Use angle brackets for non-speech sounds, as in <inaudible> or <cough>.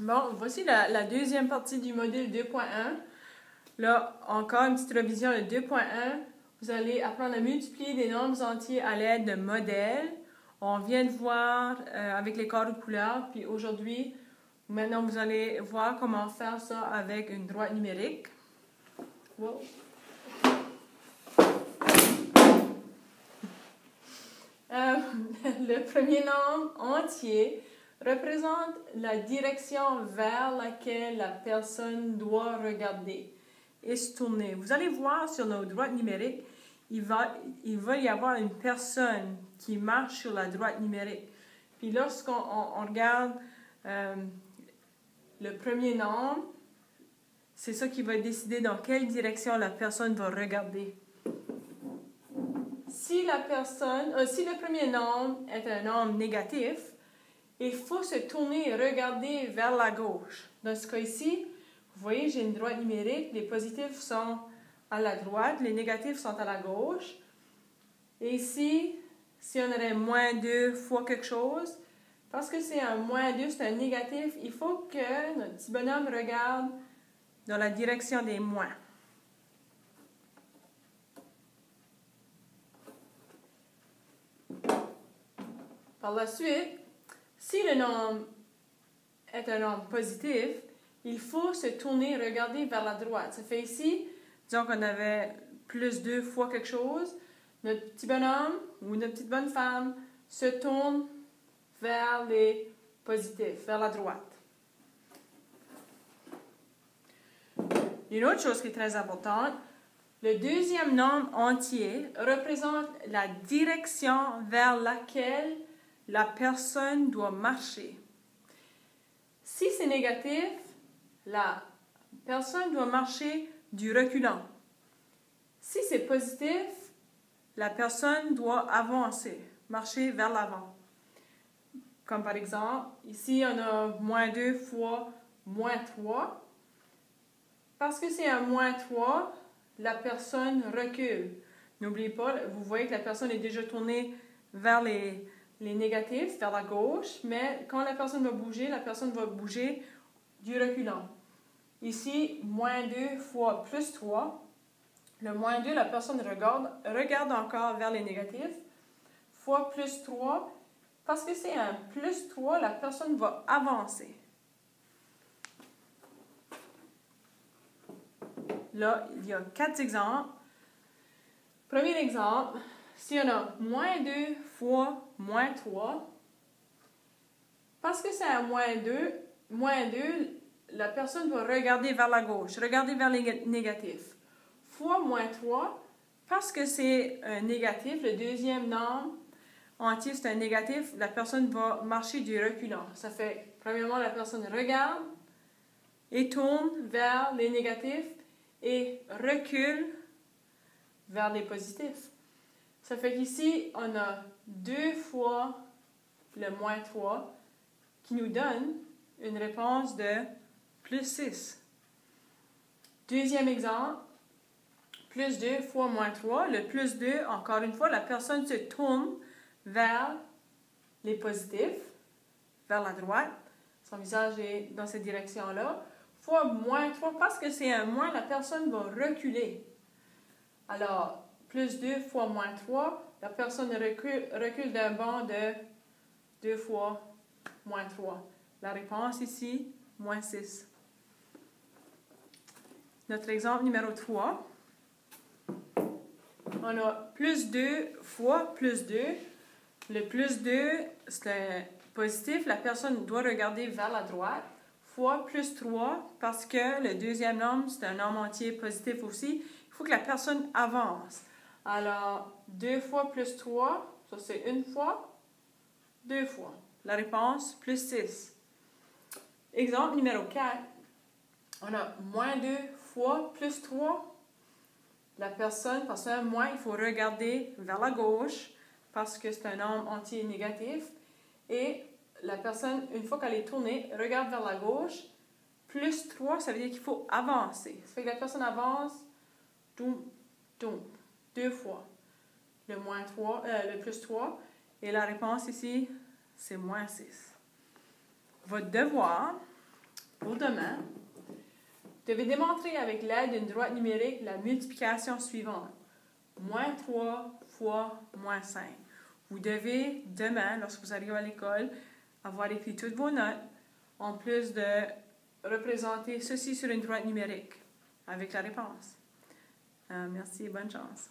Bon, voici la, deuxième partie du module 2.1. Là, encore une petite révision de 2.1. Vous allez apprendre à multiplier des nombres entiers à l'aide de modèles. On vient de voir euh, avec les corps de couleur, puis aujourd'hui, maintenant vous allez voir comment faire ça avec une droite numérique. Wow. Euh, <laughs> le premier nombre entier représente la direction vers laquelle la personne doit regarder et se tourner. Vous allez voir sur nos droites numériques, il va, il va y avoir une personne qui marche sur la droite numérique. Puis lorsqu'on on, regarde euh, le premier nombre, c'est ça qui va décider dans quelle direction la personne va regarder. Si la personne, euh, si le premier nombre est un nombre négatif, il faut se tourner et regarder vers la gauche. Dans ce cas ci vous voyez, j'ai une droite numérique. Les positifs sont à la droite, les négatifs sont à la gauche. Et ici, si on aurait moins 2 fois quelque chose, parce que c'est un moins 2, c'est un négatif, il faut que notre petit bonhomme regarde dans la direction des moins. Par la suite, si le nombre est un nombre positif, il faut se tourner regarder vers la droite. Ça fait ici, disons qu'on avait plus deux fois quelque chose, notre petit bonhomme ou notre petite bonne femme se tourne vers les positifs, vers la droite. Une autre chose qui est très importante, le deuxième nombre entier représente la direction vers laquelle la personne doit marcher. Si c'est négatif, la personne doit marcher du reculant. Si c'est positif, la personne doit avancer, marcher vers l'avant. Comme par exemple, ici on a moins 2 fois moins 3. Parce que c'est un moins 3, la personne recule. N'oubliez pas, vous voyez que la personne est déjà tournée vers les, les négatifs, vers la gauche, mais quand la personne va bouger, la personne va bouger du reculant. Ici, moins 2 fois plus 3. Le moins 2, la personne regarde, encore vers les négatifs. Fois plus 3. Parce que c'est un plus 3, la personne va avancer. Là, il y a quatre exemples. Premier exemple, si on a moins 2 fois moins 3, parce que c'est un moins 2, moins 2, la personne va regarder vers la gauche, regarder vers les négatifs. Fois moins 3, parce que c'est un négatif, le deuxième nombre entier c'est un négatif, la personne va marcher du reculant. Ça fait, premièrement, la personne regarde et tourne vers les négatifs et recule vers les positifs. Ça fait qu'ici, on a deux fois le moins 3 qui nous donne une réponse de plus 6. Deuxième exemple, plus 2 fois moins 3. Le plus 2, encore une fois, la personne se tourne vers les positifs, vers la droite. Son visage est dans cette direction-là. Fois moins 3, parce que c'est un moins, la personne va reculer. Alors, plus 2 fois moins 3, la personne recule, d'un bond de 2 fois moins 3. La réponse ici, moins 6. Notre exemple numéro 3. On a plus 2 fois plus 2. Le plus 2, c'est positif. La personne doit regarder vers la droite. Fois plus 3, parce que le deuxième nombre, c'est un nombre entier positif aussi. Il faut que la personne avance. Alors, 2 fois plus 3, ça c'est une fois, deux fois. La réponse, plus 6. Exemple numéro 4. On a moins 2 fois plus 3. La personne, parce un moins, il faut regarder vers la gauche parce que c'est un nombre entier négatif. Et la personne, une fois qu'elle est tournée, regarde vers la gauche. Plus 3, ça veut dire qu'il faut avancer. Ça fait que la personne avance, doum, doum, deux fois. Le moins 3, euh, le plus 3. Et la réponse ici, c'est moins 6. Votre devoir, pour demain, devez démontrer avec l'aide d'une droite numérique la multiplication suivante. Moins 3 fois moins 5. Vous devez, demain, lorsque vous arrivez à l'école, avoir écrit toutes vos notes, en plus de représenter ceci sur une droite numérique avec la réponse. Euh, merci et bonne chance.